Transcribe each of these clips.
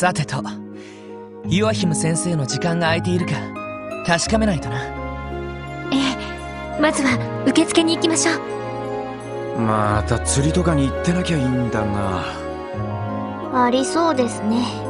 さてと。ユアヒム先生の時間が空いているか確かめないとな。ええまずは受付に行きましょう。また釣りとかに行ってなきゃいいんだが。ありそうですね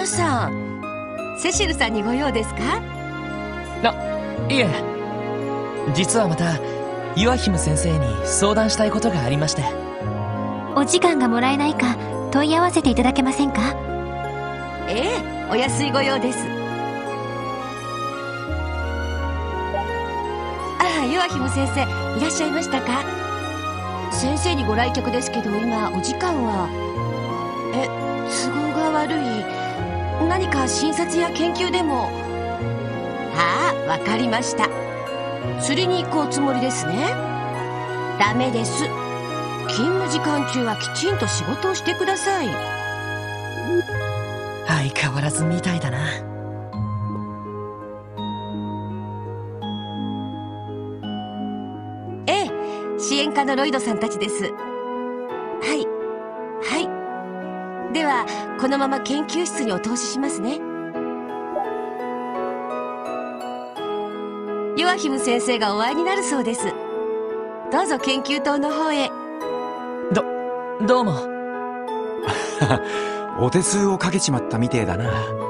あら皆さんセシルさんにご用ですか？いえ。実はまたユアヒム先生に相談したいことがありまして。お時間がもらえないか問い合わせていただけませんか？ええお安いご用です。あらヨアヒム先生いらっしゃいましたか？先生にご来客ですけど今お時間は？何か診察や研究でも。ああわかりました。釣りに行くおつもりですね。ダメです。勤務時間中はきちんと仕事をしてください。相変わらずみたいだな。ええ支援課のロイドさんたちですこのまま研究室にお通ししますね。ヨアヒム先生がお会いになるそうです。どうぞ研究棟の方へ。どどうも。お手数をかけちまったみてえだな。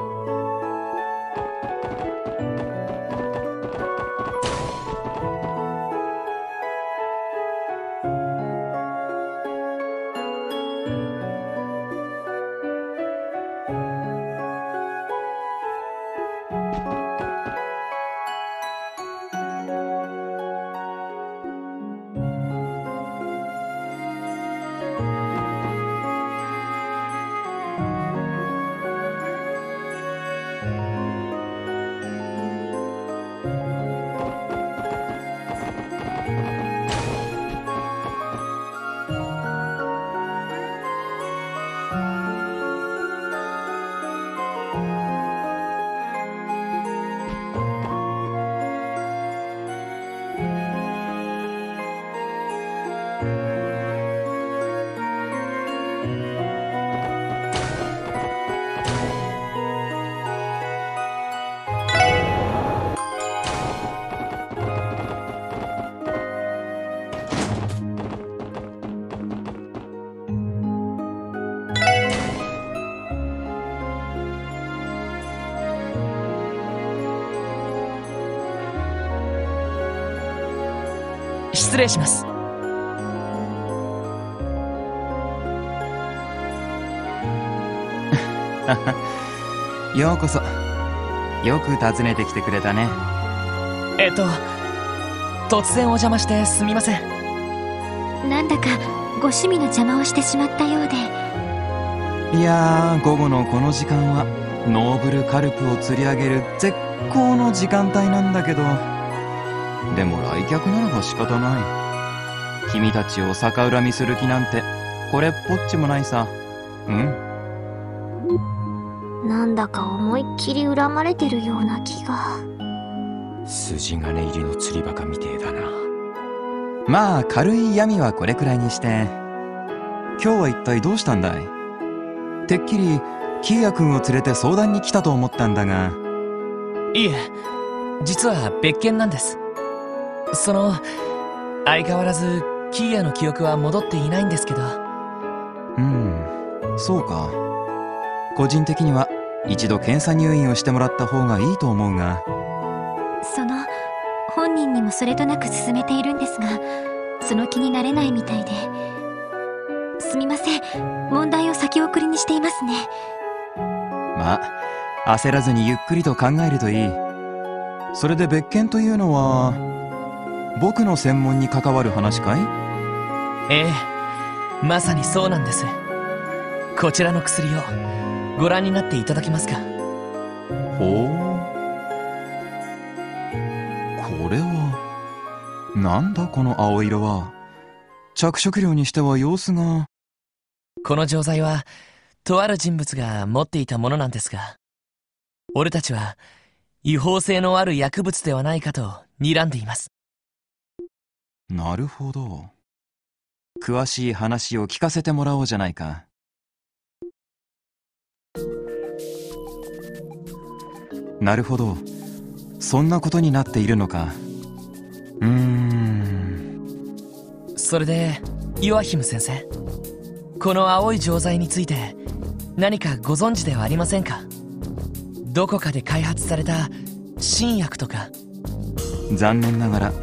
失礼します。ようこそ。よく訪ねてきてくれたね。えっと突然お邪魔してすみません。なんだかご趣味の邪魔をしてしまったようで。いやー午後のこの時間はノーブルカルプを釣り上げる絶好の時間帯なんだけどでも来客ならば仕方ない。君たちを逆恨みする気なんてこれっぽっちもないさ。うん？なんだか思いっきり恨まれてるような気が。筋金入りの釣りバカみてえだな。まあ軽い闇はこれくらいにして。今日は一体どうしたんだい？てっきりキーヤ君を連れて相談に来たと思ったんだが。いえ実は別件なんですその相変わらずキーヤの記憶は戻っていないんですけど。うん。そうか。個人的には一度検査入院をしてもらった方がいいと思うが。その本人にもそれとなく進めているんですがその気になれないみたいで。すみません。問題を先送りにしていますね。まあ焦らずにゆっくりと考えるといい。それで別件というのは僕の専門に関わる話かい？ええまさにそうなんです。こちらの薬をご覧になっていただけますか？ほう。これはなんだこの青色は？着色料にしては様子が。この錠剤は、とある人物が持っていたものなんですが、俺たちは違法性のある薬物ではないかと睨んでいます。なるほど。詳しい話を聞かせてもらおうじゃないか。なるほど。そんなことになっているのか。うーん。それで、ヨアヒム先生。この青い錠剤について何かご存知ではありませんか？どこかで開発された新薬とか残念ながら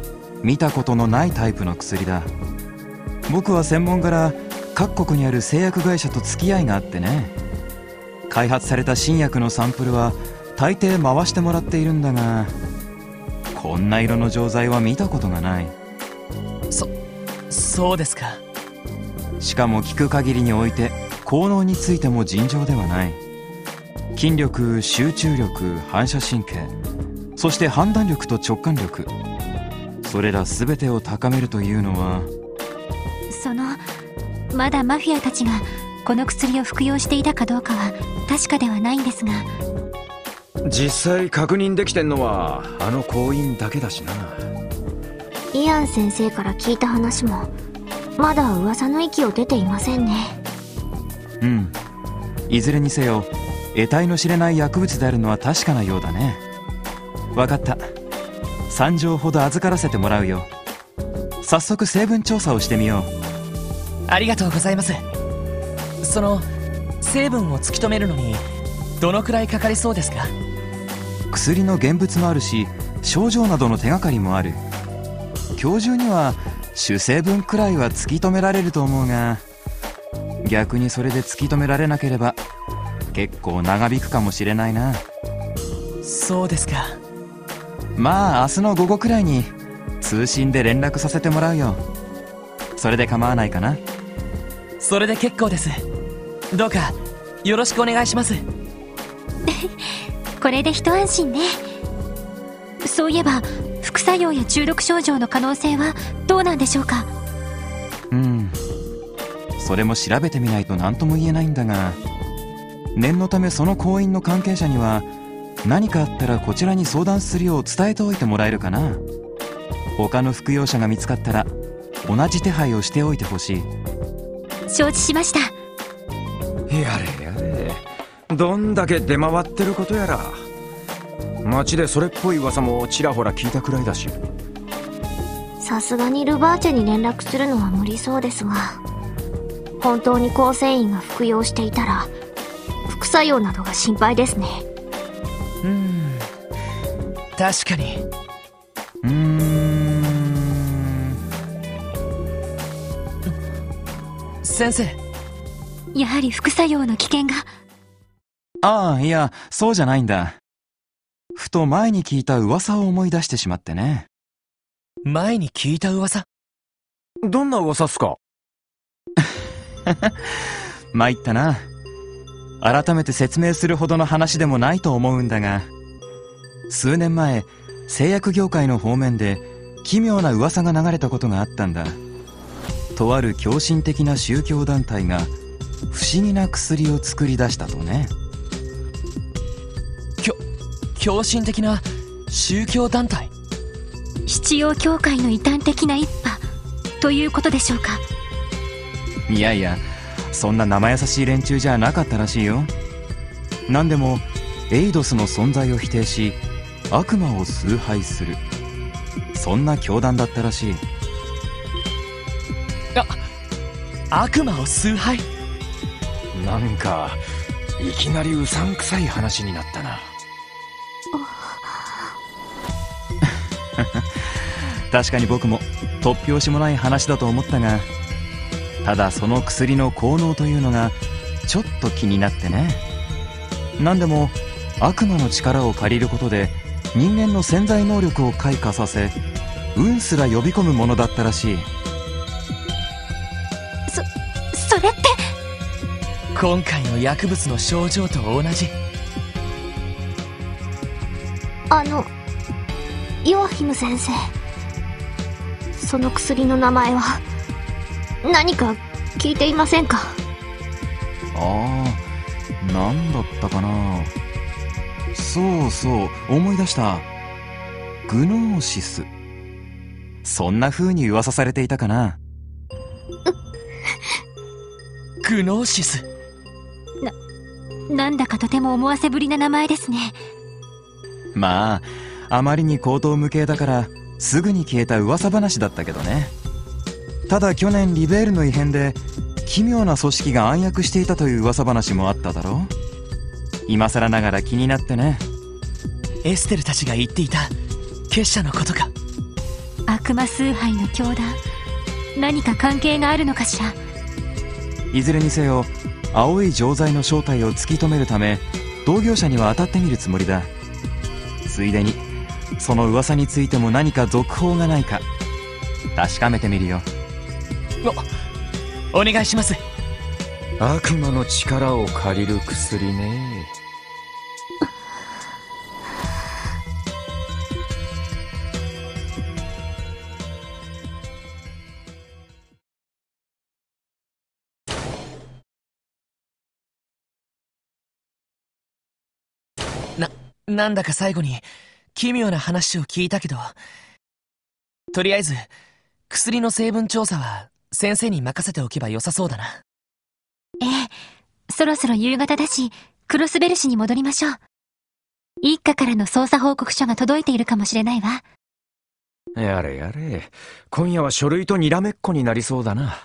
見たことのないタイプの薬だ。僕は専門から各国にある製薬会社と付き合いがあってね。開発された新薬のサンプルは大抵回してもらっているんだがこんな色の錠剤は見たことがない。そそうですか。しかも聞く限りにおいて効能についても尋常ではない。筋力集中力反射神経そして判断力と直感力それら全てを高めるというのはそのまだマフィアたちがこの薬を服用していたかどうかは確かではないんですが。実際確認できてんのはあの行員だけだしな。イアン先生から聞いた話もまだ噂の域を出ていませんね。うん。いずれにせよ得体の知れない薬物であるのは確かなようだね。分かった3錠ほど預からせてもらうよ。早速成分調査をしてみよう。ありがとうございます。その成分を突き止めるのにどのくらいかかりそうですか？薬の現物もあるし症状などの手がかりもある。今日中には主成分くらいは突き止められると思うが逆にそれで突き止められなければ結構長引くかもしれないな。そうですかまあ明日の午後くらいに通信で連絡させてもらうよ。それで構わないかな。それで結構です。どうかよろしくお願いします。これで一安心ね。そういえば副作用や中毒症状の可能性はどうなんでしょうか？うん。それも調べてみないと何とも言えないんだが念のためその行員の関係者には何かあったらこちらに相談するよう伝えておいてもらえるかな？他の服用者が見つかったら同じ手配をしておいてほしい。承知しました。やれやれ。どんだけ出回ってることやら。街でそれっぽい噂もちらほら聞いたくらいだし。さすがにルバーチェに連絡するのは無理そうですが本当に構成員が服用していたら副作用などが心配ですね。うん確かに。うーん。先生。やはり副作用の危険が。ああいやそうじゃないんだ。ふと前に聞いた噂を思い出してしまってね。前に聞いた噂？どんな噂っすか？参ったな。改めて説明するほどの話でもないと思うんだが数年前製薬業界の方面で奇妙な噂が流れたことがあったんだ。とある狂信的な宗教団体が不思議な薬を作り出したとね。きょ狂信的な宗教団体？七曜教会の異端的な一派。ということでしょうか？いやいやそんな生優しい連中じゃなかったらしいよ。何でもエイドスの存在を否定し悪魔を崇拝する。そんな教団だったらしい。あ悪魔を崇拝？なんかいきなりうさんくさい話になったな。確かに僕も突拍子もない話だと思ったがただその薬の効能というのがちょっと気になってね。何でも悪魔の力を借りることで人間の潜在能力を開花させ運すら呼び込むものだったらしい。それって。今回の薬物の症状と同じ。あのヨアヒム先生。その薬の名前は何か聞いていませんか？ああ何だったかな？そうそう思い出した。グノーシス。そんな風に噂されていたかな。グノーシス。なんだかとても思わせぶりな名前ですね。まああまりに口頭無形だからすぐに消えた噂話だったけどね。ただ去年リベールの異変で奇妙な組織が暗躍していたという噂話もあっただろ今更ながら気になってね。エステルたちが言っていた。結社のことか。悪魔崇拝の教団。何か関係があるのかしら。いずれにせよ青い錠剤の正体を突き止めるため同業者には当たってみるつもりだ。ついでにその噂についても何か続報がないか確かめてみるよ。お願いします。悪魔の力を借りる薬ねなんだか最後に奇妙な話を聞いたけどとりあえず薬の成分調査は先生に任せておけば良さそうだなええ、そろそろ夕方だし、クロスベル市に戻りましょう。一家からの捜査報告書が届いているかもしれないわ。やれやれ今夜は書類とにらめっこになりそうだな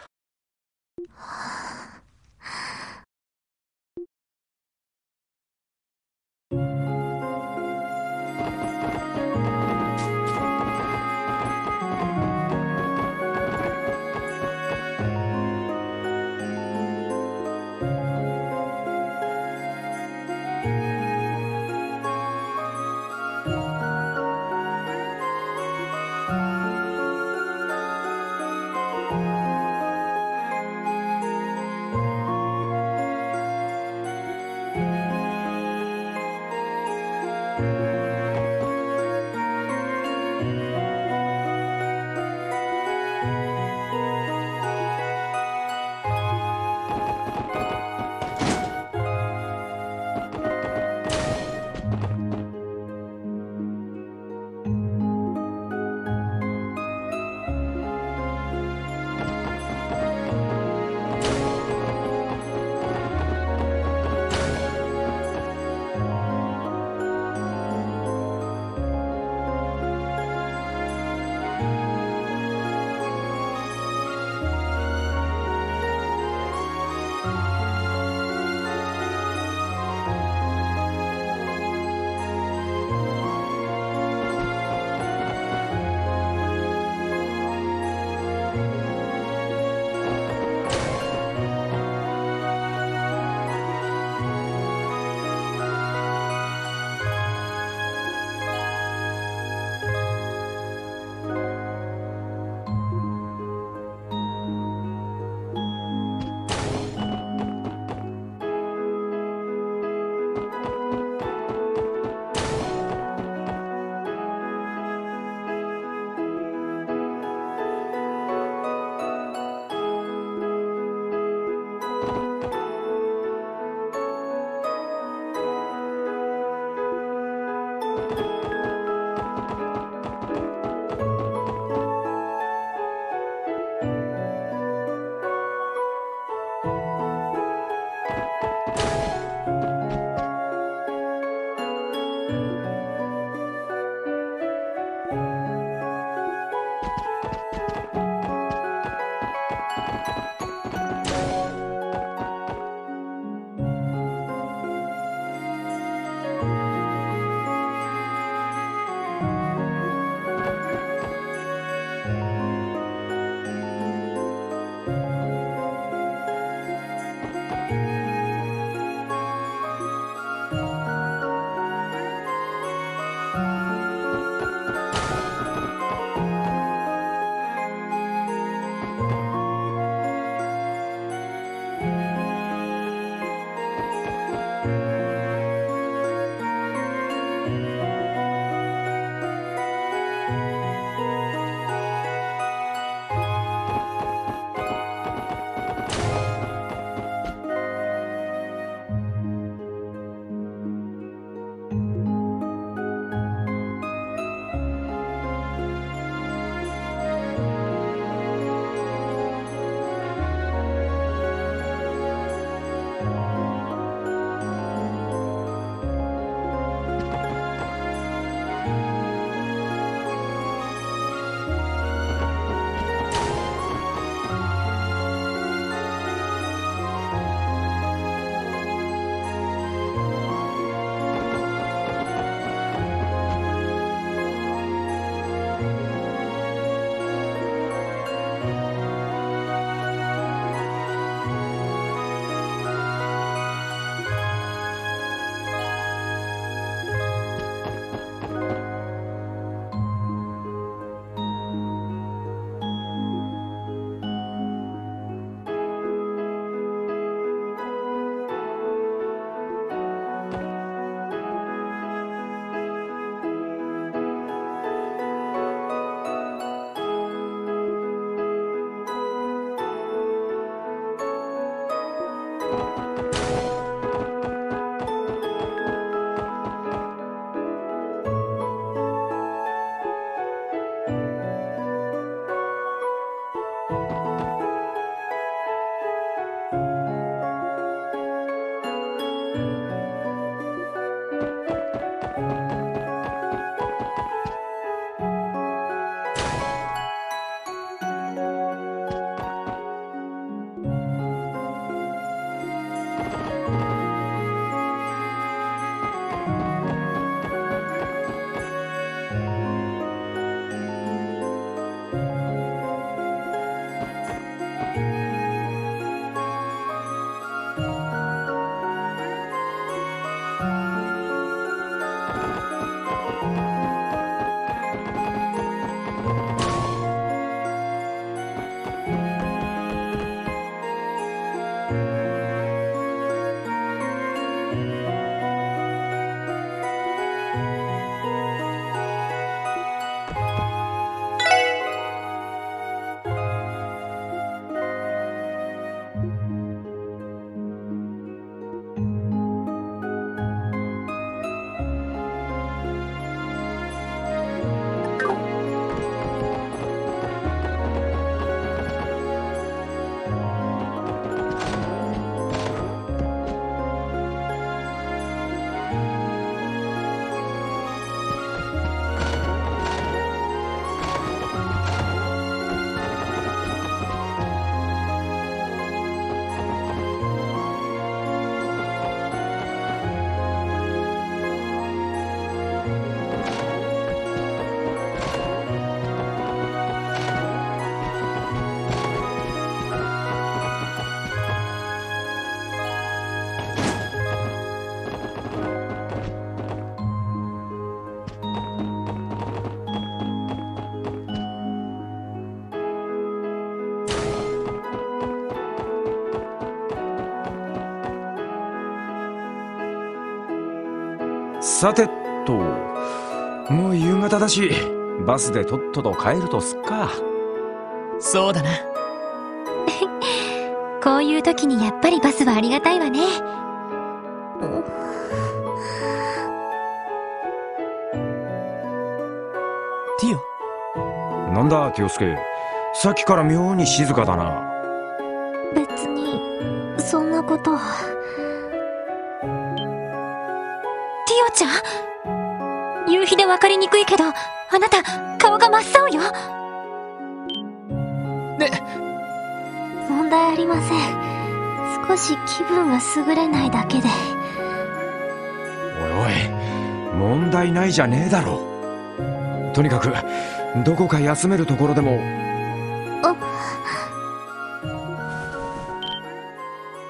さてと。もう夕方だしバスでとっとと帰るとすっか。そうだな。こういう時にやっぱりバスはありがたいわね。ティオ。なんだ清介さっきから妙に静かだな。別に、そんなことは。分かりにくいけど、あなた、顔が真っ青よ。問題ありません。少し気分が優れないだけで。おいおい問題ないじゃねえだろとにかくどこか休めるところでも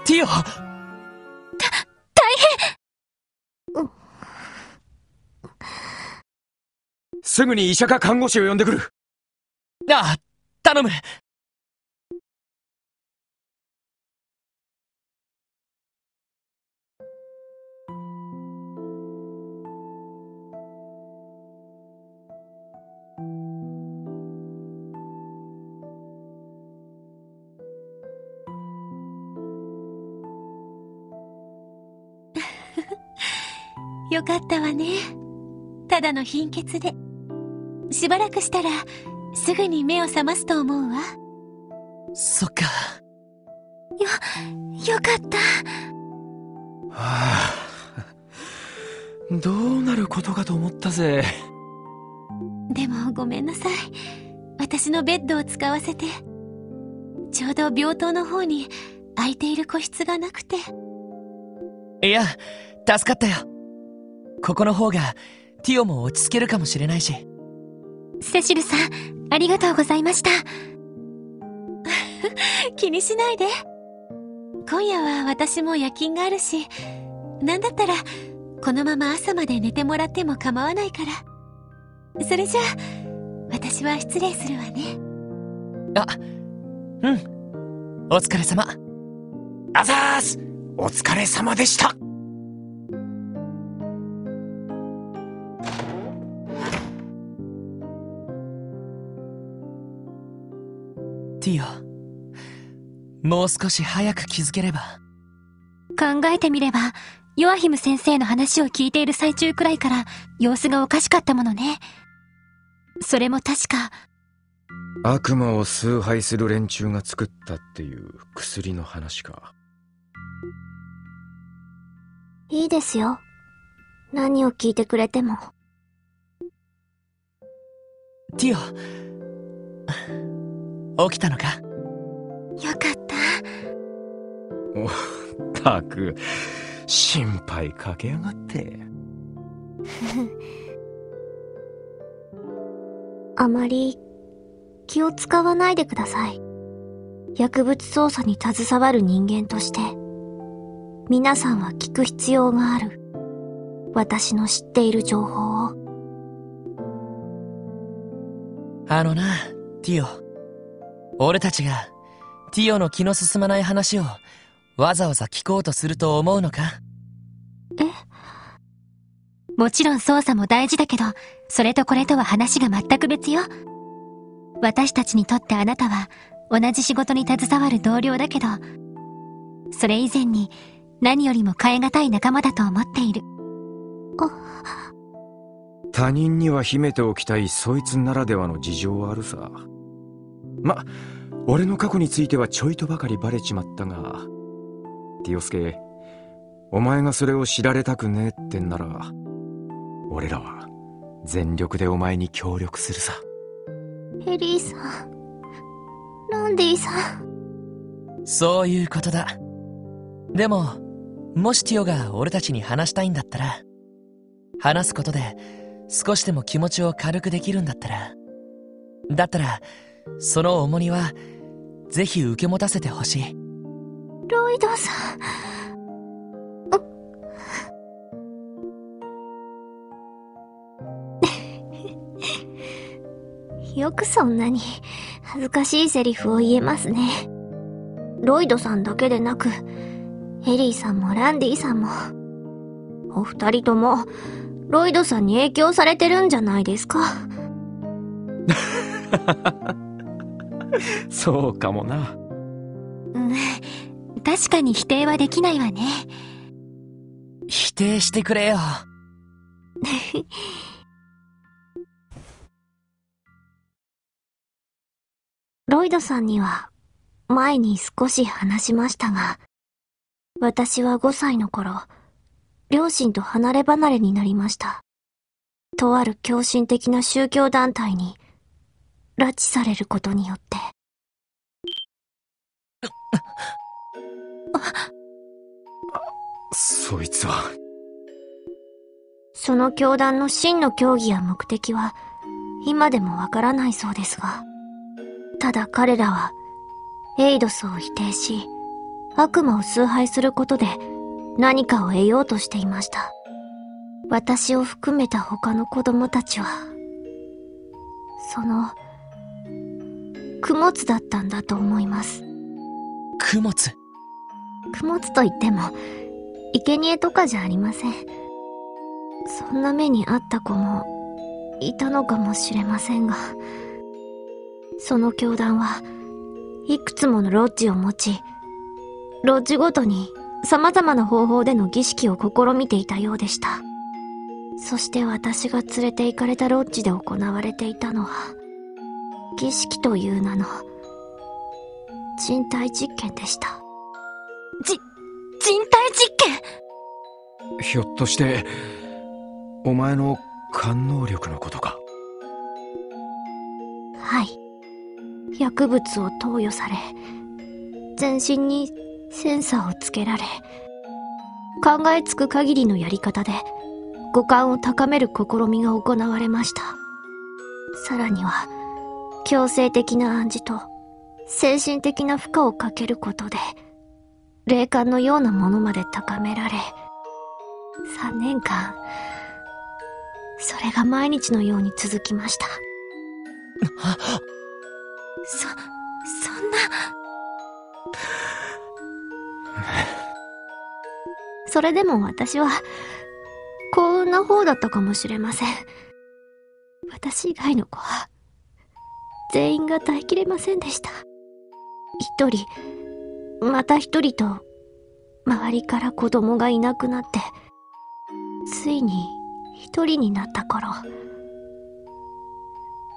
ティオすぐに医者か看護師を呼んでくるああ頼む よかったわね。ただの貧血で。しばらくしたら、すぐに目を覚ますと思うわ。そっかよかった。はあどうなることかと思ったぜでもごめんなさい。私のベッドを使わせて。ちょうど病棟の方に空いている個室がなくて。いや助かったよここの方がティオも落ち着けるかもしれないしセシルさん、ありがとうございました。気にしないで。今夜は私も夜勤があるし、なんだったら、このまま朝まで寝てもらっても構わないから。それじゃあ、私は失礼するわね。あうんお疲れ様あざーすお疲れ様でしたティオもう少し早く気づければ考えてみれば、ヨアヒム先生の話を聞いている最中くらいから様子がおかしかったものね。それも確か、悪魔を崇拝する連中が作ったっていう薬の話かいいですよ。何を聞いてくれても。ティオ起きたのか？よかった。たく心配かけやがって あまり気を使わないでください。薬物操作に携わる人間として、皆さんは聞く必要がある。私の知っている情報を。あのなティオ俺たちがティオの気の進まない話をわざわざ聞こうとすると思うのか？もちろん操作も大事だけど、それとこれとは話が全く別よ。私たちにとってあなたは同じ仕事に携わる同僚だけど、それ以前に何よりも変え難い仲間だと思っている。他人には秘めておきたいそいつならではの事情はあるさま俺の過去についてはちょいとばかりバレちまったがティオスケお前がそれを知られたくねえってんなら俺らは全力でお前に協力するさエリーさん。ランディさん。そういうことだでももしティオが俺たちに話したいんだったら話すことで少しでも気持ちを軽くできるんだったらだったらその重荷はぜひ受け持たせてほしいロイドさん。よくそんなに恥ずかしいセリフを言えますね。ロイドさんだけでなく、エリーさんもランディさんも、お二人ともロイドさんに影響されてるんじゃないですか？そうかもな。うん。確かに否定はできないわね。否定してくれよ。ロイドさんには前に少し話しましたが、私は5歳の頃、両親と離れ離れになりました。とある狂信的な宗教団体に拉致されることによって。そいつは。その教団の真の教義や目的は今でもわからないそうですが、ただ彼らはエイドスを否定し、悪魔を崇拝することで何かを得ようとしていました。私を含めた他の子供たちは、その、供物だったんだと思います。供物。供物と言っても、生贄とかじゃありません。そんな目にあった子も、いたのかもしれませんが、その教団はいくつものロッジを持ち、ロッジごとに様々な方法での儀式を試みていたようでした。そして私が連れて行かれたロッジで行われていたのは、儀式という名の人体実験でした。じ、人体実験？ひょっとして、お前の感能力のことか？はい。薬物を投与され、全身にセンサーをつけられ、考えつく限りのやり方で五感を高める試みが行われました。さらには、強制的な暗示と精神的な負荷をかけることで、霊感のようなものまで高められ、3年間、それが毎日のように続きました。そ、そんな。それでも私は、幸運な方だったかもしれません。私以外の子は、全員が耐えきれませんでした。一人、また一人と、周りから子供がいなくなって、ついに一人になった頃、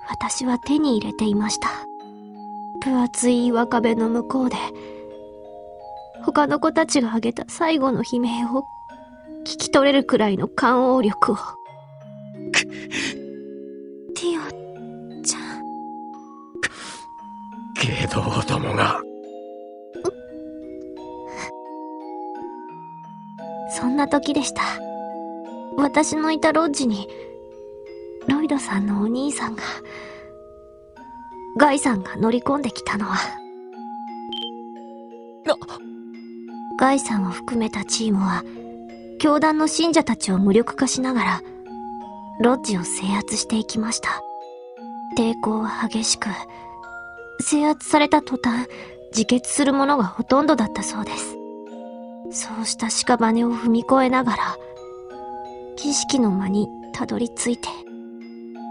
私は手に入れていました。分厚い岩壁の向こうで、他の子たちがあげた最後の悲鳴を聞き取れるくらいの感応力を。けどどもが。そんな時でした。私のいたロッジに、ロイドさんのお兄さんが、ガイさんが乗り込んできたのは、ガイさんを含めたチームは、教団の信者たちを無力化しながら、ロッジを制圧していきました。抵抗は激しく、制圧された途端、自決する者がほとんどだったそうです。そうした屍を踏み越えながら、儀式の間にたどり着いて、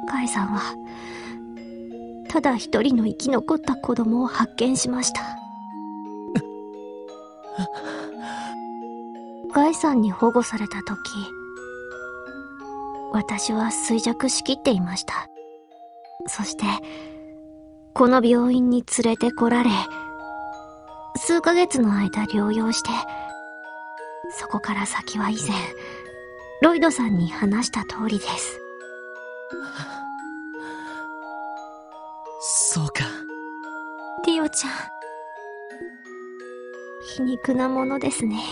カイさんは、ただ一人の生き残った子供を発見しました。ガイさんに保護された時、私は衰弱しきっていました。そして、この病院に連れてこられ、数ヶ月の間療養して、そこから先は以前、ロイドさんに話した通りです。そうか。ティオちゃん。皮肉なものですね。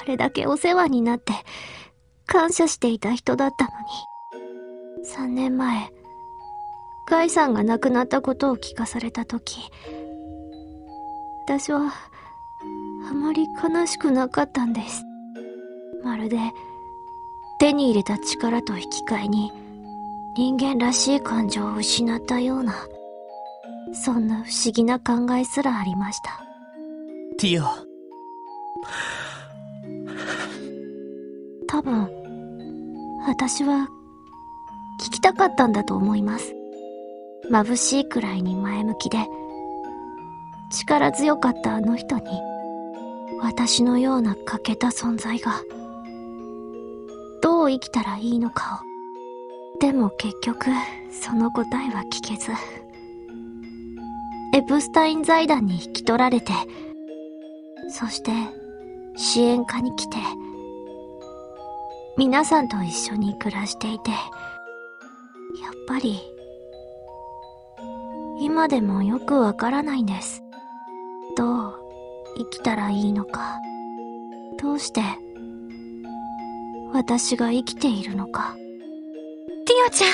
あれだけお世話になって、感謝していた人だったのに。3年前、ガイさんが亡くなったことを聞かされたとき、私は、あまり悲しくなかったんです。まるで、手に入れた力と引き換えに、人間らしい感情を失ったような、そんな不思議な考えすらありました。ティオ。多分、私は、聞きたかったんだと思います。眩しいくらいに前向きで、力強かったあの人に、私のような欠けた存在が、どう生きたらいいのかを。でも結局、その答えは聞けず、エプスタイン財団に引き取られて、そして、支援課に来て、皆さんと一緒に暮らしていて、やっぱり、今でもよくわからないんです。どう生きたらいいのか、どうして、私が生きているのか。ティオちゃん。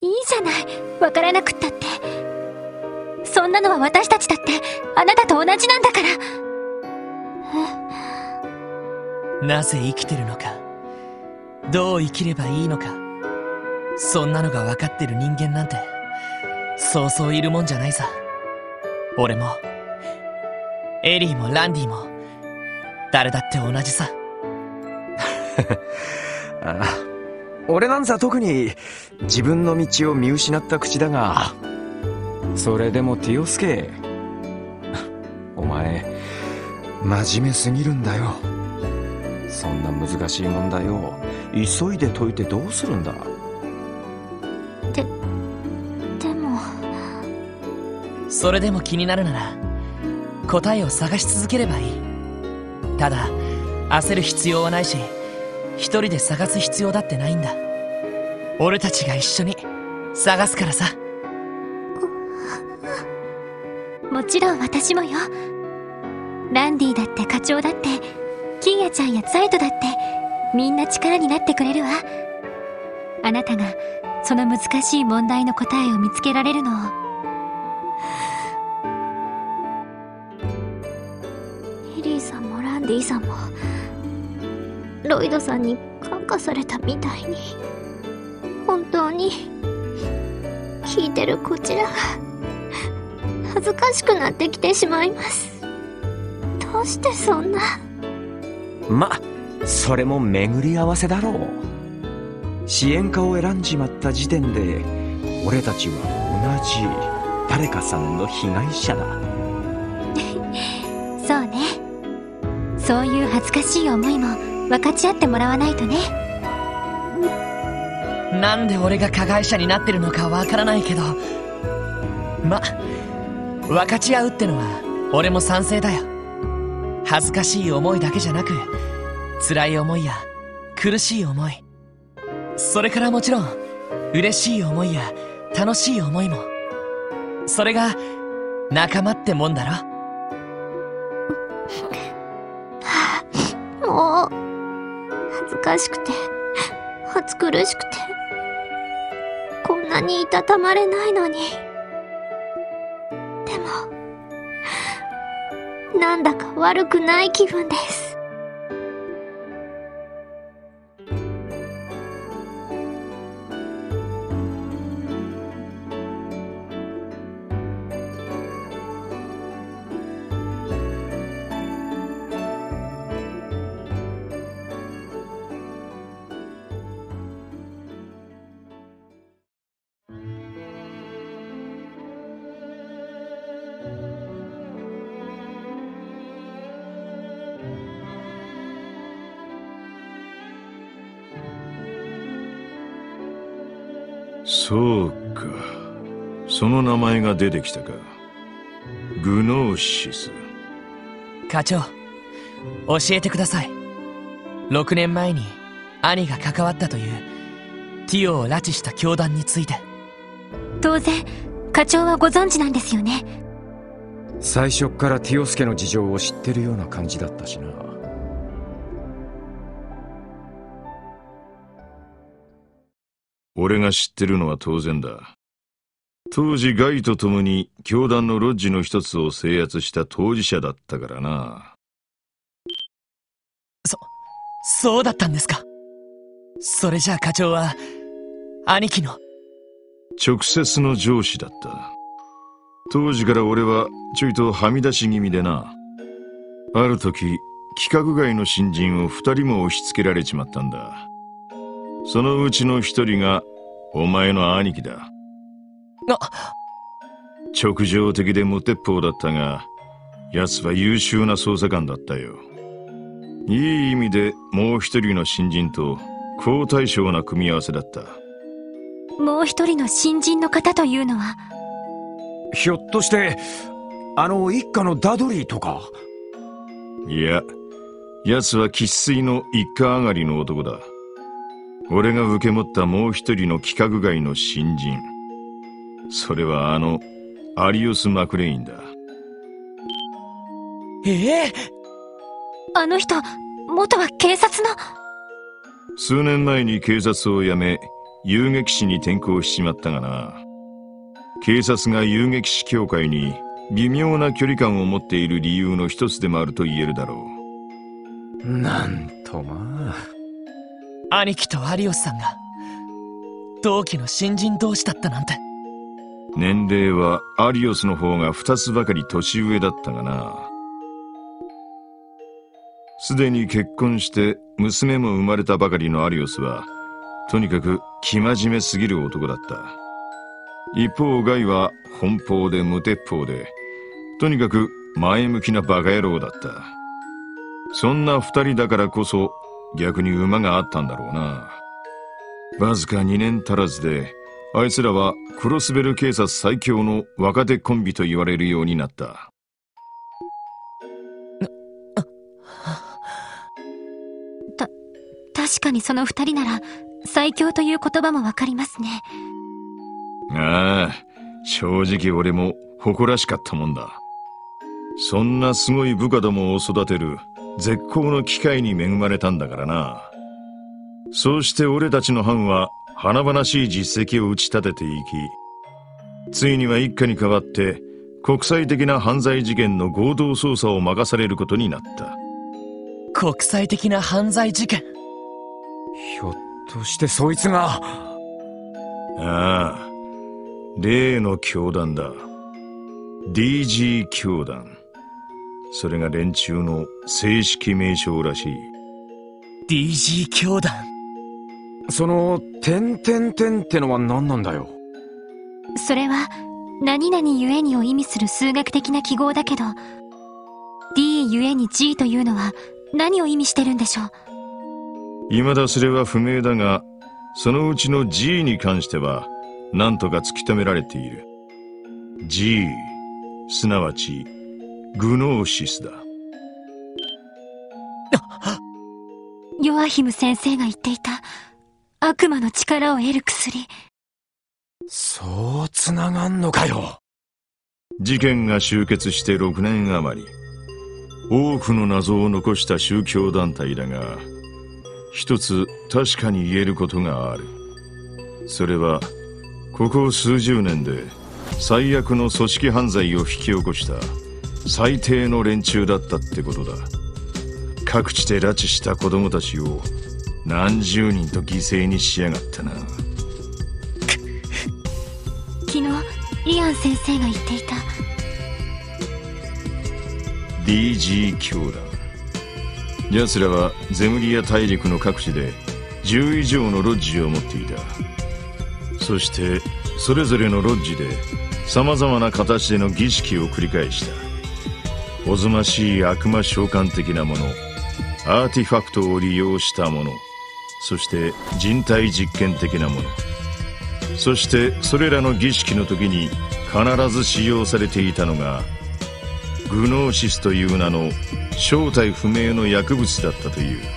いいじゃない。わからなくったって。そんなのは私たちだって。あなたと同じなんだから。なぜ生きてるのか。どう生きればいいのか。そんなのが分かってる人間なんてそうそういるもんじゃないさ。俺もエリーもランディも誰だって同じさ。ああ俺なんざ特に自分の道を見失った口だがそれでもティオスケ お前真面目すぎるんだよ。そんな難しい問題を急いで解いてどうするんだ？でも、それでも気になるなら答えを探し続ければいい。ただ焦る必要はないし一人で探す必要だってないんだ。俺たちが一緒に探すからさ。もちろん私もよ。ランディだって課長だってキーヤちゃんやザイトだってみんな力になってくれるわ。あなたがその難しい問題の答えを見つけられるのを。エリーさんもランディさんも、ロイドさんに感化されたみたいに、本当に、聞いてるこちらが、恥ずかしくなってきてしまいます。どうしてそんな、まそれも巡り合わせだろう。支援家を選んじまった時点で俺たちは同じ誰かさんの被害者だ。そうね。そういう恥ずかしい思いも分かち合ってもらわないとね。なんで俺が加害者になってるのかわからないけど。ま分かち合うってのは俺も賛成だよ。恥ずかしい思いだけじゃなく辛い思いや苦しい思いそれからもちろん嬉しい思いや楽しい思いもそれが仲間ってもんだろ もう、恥ずかしくて、暑苦しくて、こんなにいたたまれないのに。でも、なんだか悪くない気分です。の名前が出てきたか。グノーシス。課長教えてください。6年前に兄が関わったというティオを拉致した教団について。当然課長はご存知なんですよね。最初っからティオスケの事情を知ってるような感じだったしな。俺が知ってるのは当然だ当時ガイと共に教団のロッジの一つを制圧した当事者だったからな。そうだったんですか。それじゃあ課長は兄貴の。直接の上司だった。当時から俺はちょいとはみ出し気味でな。ある時規格外の新人を二人も押し付けられちまったんだ。そのうちの一人がお前の兄貴だあ。直情的で無鉄砲だったが奴は優秀な捜査官だったよ。いい意味でもう一人の新人と好対照な組み合わせだった。もう一人の新人の方というのは？ひょっとしてあの一家のダドリーとか？いや奴は生粋の一家上がりの男だ。俺が受け持ったもう一人の規格外の新人それはあのアリオス・マクレインだ。ええ？あの人元は警察の？数年前に警察を辞め遊撃士に転向しちまったがな。警察が遊撃士協会に微妙な距離感を持っている理由の一つでもあると言えるだろなんとまあ。兄貴と有吉さんが同期の新人同士だったなんて。う年齢はアリオスの方が二つばかり年上だったがな。すでに結婚して娘も生まれたばかりのアリオスはとにかく生真面目すぎる男だった。一方ガイは奔放で無鉄砲でとにかく前向きなバカ野郎だった。そんな二人だからこそ逆に馬があったんだろうな。わずか2年足らずであいつらはクロスベル警察最強の若手コンビと言われるようになった。確かにその二人なら最強という言葉もわかりますね。ああ正直俺も誇らしかったもんだ。そんなすごい部下どもを育てる絶好の機会に恵まれたんだからな。そうして俺たちの班は華々しい実績を打ち立てていきついには一家に代わって国際的な犯罪事件の合同捜査を任されることになった。国際的な犯罪事件？ひょっとしてそいつが。ああ例の教団だ。DG 教団。それが連中の正式名称らしい。DG 教団？その「てんてんてん」ってのは何なんだよ？それは何々ゆえにを意味する数学的な記号だけど D ゆえに G というのは何を意味してるんでしょう？未だそれは不明だがそのうちの G に関しては何とか突き止められている。G すなわちグノーシスだ。ヨアヒム先生が言っていた悪魔の力を得る薬。そうつながんのかよ。事件が終結して6年余り多くの謎を残した宗教団体だが一つ確かに言えることがある。それはここ数十年で最悪の組織犯罪を引き起こした最低の連中だったってことだ。各地で拉致した子供たちを何十人と犠牲にしやがったな。昨日イアン先生が言っていた。DG 教団。奴らはゼムリア大陸の各地で10以上のロッジを持っていた。そしてそれぞれのロッジで様々な形での儀式を繰り返した。おぞましい悪魔召喚的なものアーティファクトを利用したものそして人体実験的なもの。そしてそれらの儀式の時に必ず使用されていたのがグノーシスという名の正体不明の薬物だったという。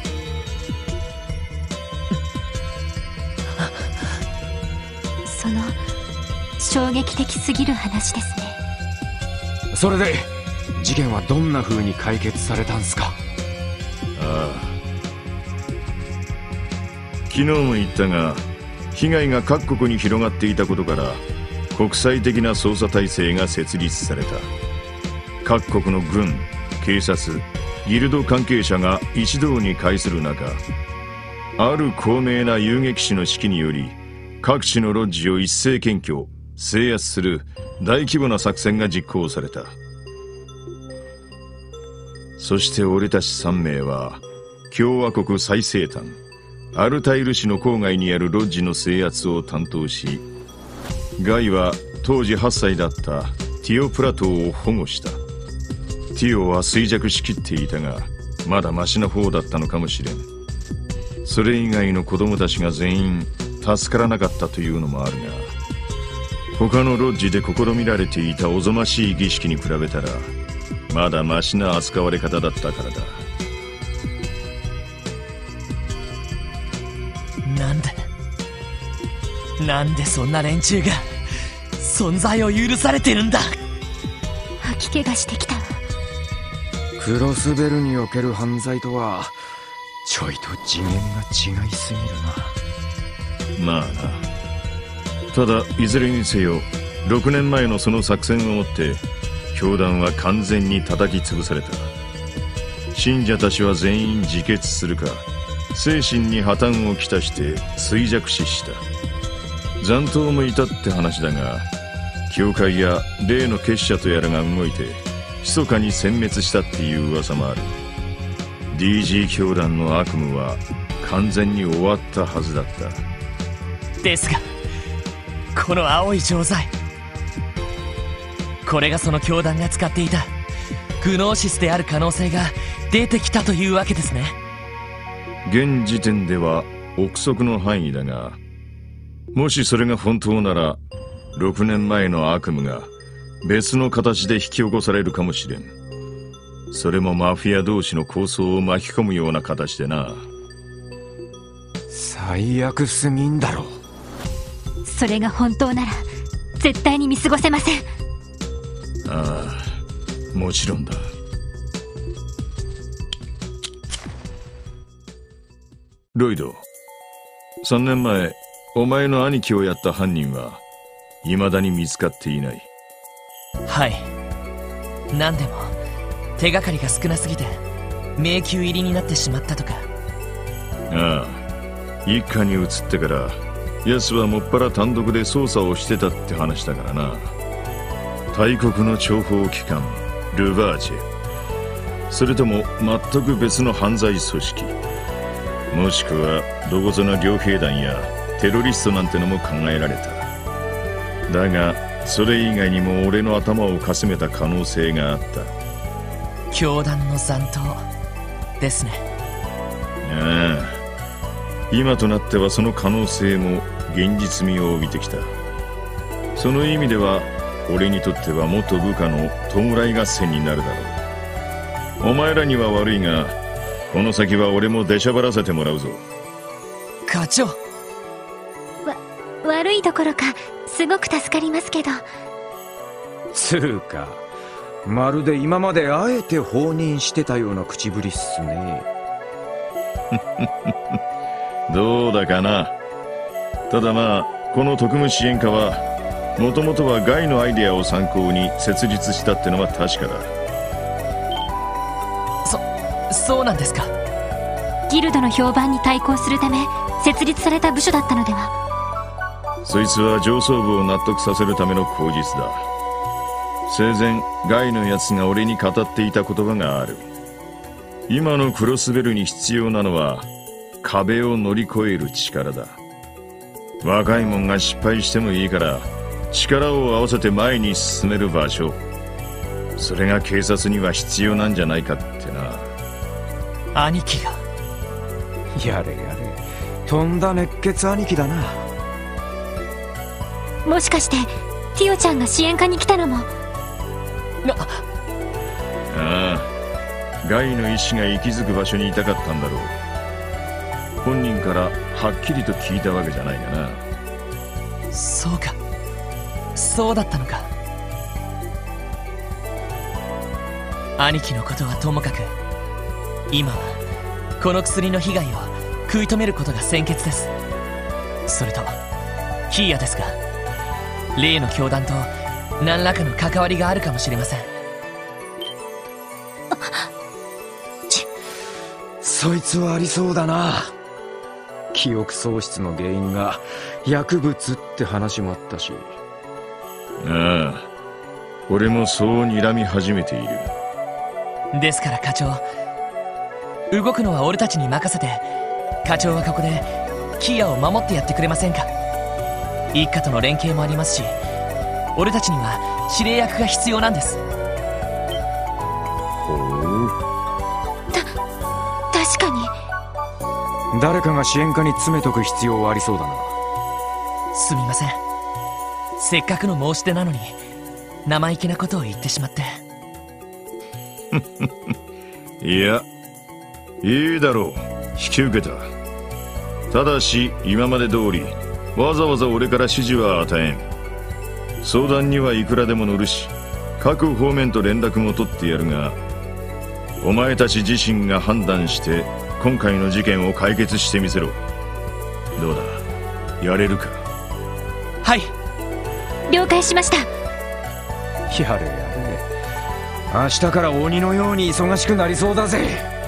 その衝撃的すぎる話ですね。それで事件はどんな風に解決されたんすか？ああ昨日も言ったが被害が各国に広がっていたことから国際的な捜査体制が設立された。各国の軍警察ギルド関係者が一堂に会する中ある高名な遊撃士の指揮により各地のロッジを一斉検挙制圧する大規模な作戦が実行された。そして俺たち3名は共和国最西端。アルタイル市の郊外にあるロッジの制圧を担当しガイは当時8歳だったティオ・プラトーを保護した。ティオは衰弱しきっていたがまだマシな方だったのかもしれん。それ以外の子供たちが全員助からなかったというのもあるが他のロッジで試みられていたおぞましい儀式に比べたらまだマシな扱われ方だったからだ。なんでそんな連中が存在を許されてるんだ。吐き気がしてきたわ。クロスベルにおける犯罪とはちょいと次元が違いすぎるな。まあな。ただいずれにせよ6年前のその作戦をもって教団は完全に叩き潰された。信者たちは全員自決するか精神に破綻をきたして衰弱死した残党もいたって話だが教会や例の結社とやらが動いて密かに殲滅したっていう噂もある。DG 教団の悪夢は完全に終わったはずだった。ですがこの青い錠剤。これがその教団が使っていたグノーシスである可能性が出てきたというわけですね。現時点では憶測の範囲だがもしそれが本当なら6年前の悪夢が別の形で引き起こされるかもしれん。それもマフィア同士の抗争を巻き込むような形でな。最悪すぎんだろ。それが本当なら絶対に見過ごせません。ああもちろんだ。ロイド3年前お前の兄貴をやった犯人は未だに見つかっていない。はい。何でも手がかりが少なすぎて迷宮入りになってしまったとか。ああ一家に移ってから奴はもっぱら単独で捜査をしてたって話だからな。大国の諜報機関ルバージェ。それとも全く別の犯罪組織。もしくはどこぞの両兵団やテロリストなんてのも考えられた。だがそれ以外にも俺の頭をかすめた可能性があった。教団の残党ですね。ああ。今となってはその可能性も現実味を帯びてきた。その意味では俺にとっては元部下の弔い合戦になるだろう。お前らには悪いがこの先は俺も出しゃばらせてもらうぞ。課長悪いどころかすごく助かりますけど。つうかまるで今まであえて放任してたような口ぶりっすね。どうだかな。ただまあこの特務支援課はもともとはガイのアイデアを参考に設立したってのは確かだ。そそうなんですか？ギルドの評判に対抗するため設立された部署だったのではそいつは上層部を納得させるための口実だ。生前ガイのやつが俺に語っていた言葉がある。今のクロスベルに必要なのは壁を乗り越える力だ。若いもんが失敗してもいいから力を合わせて前に進める場所。それが警察には必要なんじゃないかってな。兄貴が。やれやれ。とんだ熱血兄貴だな。もしかしてティオちゃんが支援課に来たのも？なああ。ガイの意志が息づく場所にいたかったんだろう。本人からはっきりと聞いたわけじゃないがな。そうか。そうだったのか。兄貴のことはともかく今はこの薬の被害を食い止めることが先決です。それとヒーヤですが例の教団と何らかの関わりがあるかもしれません。そいつはありそうだな。記憶喪失の原因が薬物って話もあったし。ああ俺もそう睨み始めている。ですから課長動くのは俺たちに任せて課長はここでキアを守ってやってくれませんか？一家との連携もありますし俺たちには指令役が必要なんです。ほう。確かに。誰かが支援課に詰めとく必要はありそうだな。すみません。せっかくの申し出なのに生意気なことを言ってしまって。いやいいだろう。引き受けた。ただし今まで通りわざわざ俺から指示は与えん。相談にはいくらでも乗るし各方面と連絡も取ってやるがお前たち自身が判断して今回の事件を解決してみせろ。どうだ？やれるか？はい。了解しました。やれやれ。明日から鬼のように忙しくなりそうだぜ